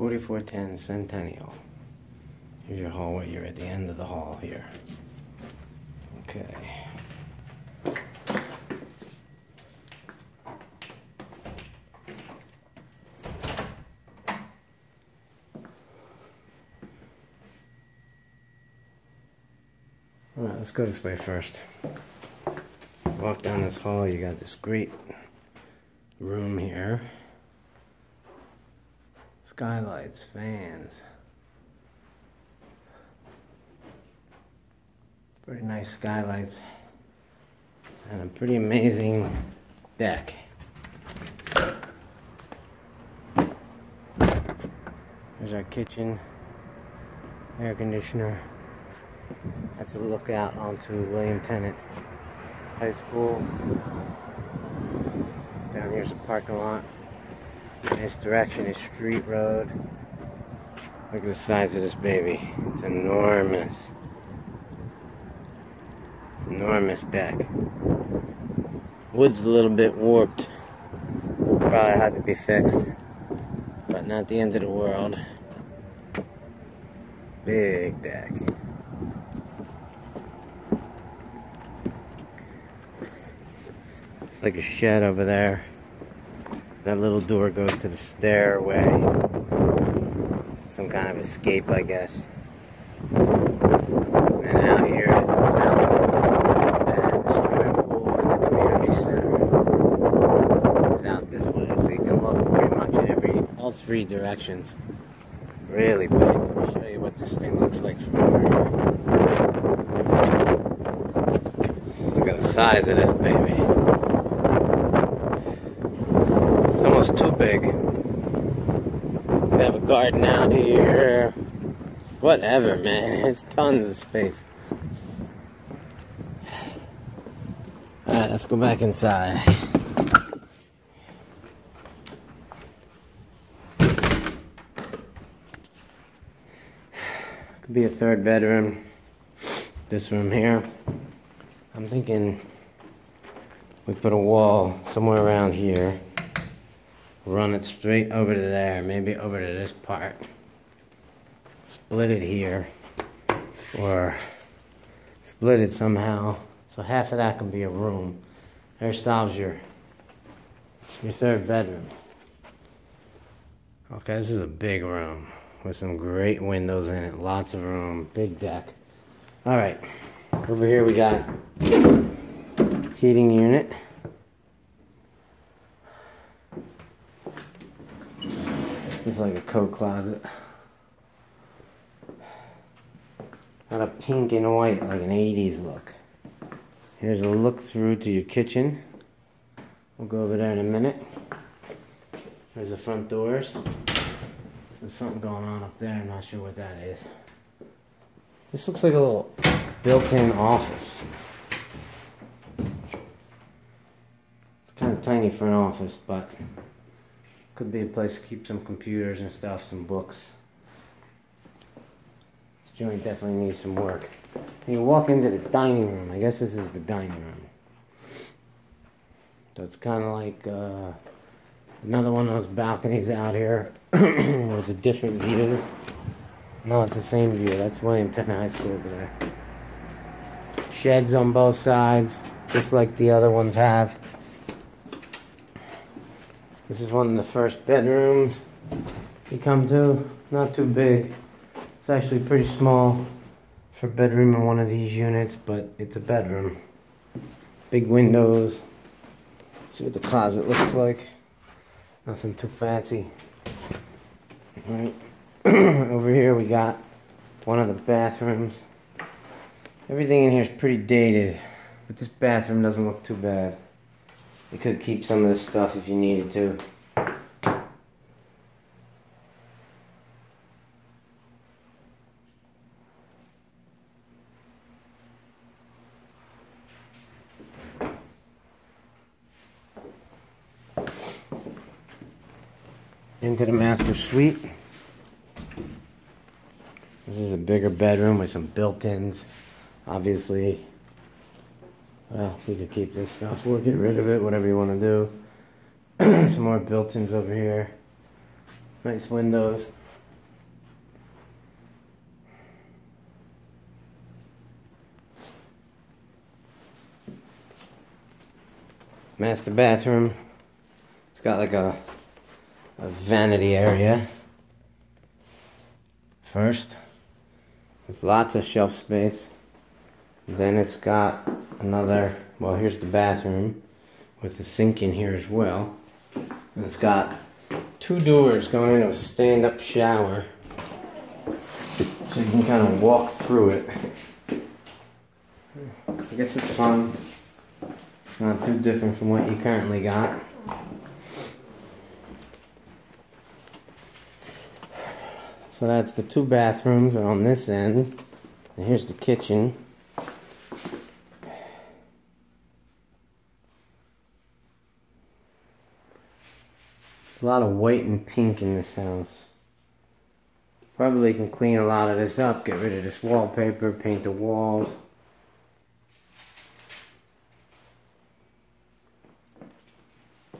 4410 Centennial. Here's your hallway. You're at the end of the hall here. Okay. Alright, let's go this way first. Walk down this hall, you got this great room here. Skylights, fans. Pretty nice skylights. And a pretty amazing deck. There's our kitchen, air conditioner. That's a lookout onto William Tennent High School. Down here's a parking lot. In this direction is Street Road. Look at the size of this baby. It's enormous. Enormous deck. Wood's a little bit warped. Probably had to be fixed. But not the end of the world. Big deck. It's like a shed over there. That little door goes to the stairway. Some kind of escape, I guess. And out here is the fountain and the swimming pool and the community center. It's out this way, so you can look pretty much in every, all three directions. Really big. Let me show you what this thing looks like from over here. Look at the size of this baby. Almost too big. We have a garden out here. Whatever, man. There's tons of space. Alright, let's go back inside. Could be a third bedroom. This room here. I'm thinking we put a wall somewhere around here run it straight over to there, maybe over to this part. Split it here, or split it somehow. So half of that can be a room. There solves your, your third bedroom. Okay, this is a big room with some great windows in it, lots of room, big deck. All right, over here we got heating unit. It's like a coat closet. Got a pink and white, like an 80s look. Here's a look through to your kitchen. We'll go over there in a minute. There's the front doors. There's something going on up there. I'm not sure what that is. This looks like a little built-in office. It's kind of tiny for an office, but could be a place to keep some computers and stuff, some books. This joint definitely needs some work. And you walk into the dining room. I guess this is the dining room. So it's kind of like uh, another one of those balconies out here with a different view. No, it's the same view. That's William Tennent High School over there. Sheds on both sides, just like the other ones have. This is one of the first bedrooms you come to. Not too big. It's actually pretty small for a bedroom in one of these units, but it's a bedroom. Big windows. See what the closet looks like. Nothing too fancy. Alright. Over here we got one of the bathrooms. Everything in here is pretty dated, but this bathroom doesn't look too bad. You could keep some of this stuff if you needed to. Into the master suite. This is a bigger bedroom with some built-ins. Obviously, well, if we could keep this stuff, we'll get rid of it, whatever you want to do. Some more built-ins over here. Nice windows. Master bathroom. It's got like a, a vanity area. First, there's lots of shelf space. Then it's got another, well, here's the bathroom with the sink in here as well. And it's got two doors going into a stand up shower. So you can kind of walk through it. I guess it's fun. It's not too different from what you currently got. So that's the two bathrooms on this end. And here's the kitchen. There's a lot of white and pink in this house. Probably can clean a lot of this up, get rid of this wallpaper, paint the walls.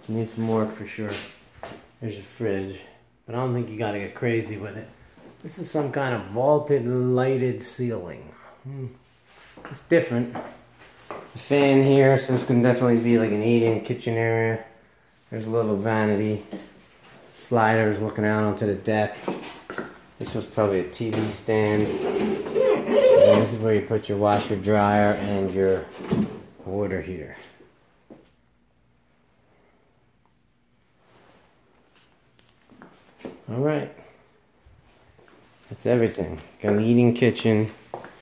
Need some work for sure. There's a fridge, but I don't think you gotta get crazy with it. This is some kind of vaulted lighted ceiling. Hmm. It's different. The fan here, so this can definitely be like an eating kitchen area. There's a little vanity. Sliders looking out onto the deck. This was probably a TV stand. And this is where you put your washer dryer and your water heater. All right. That's everything. Got an eating kitchen,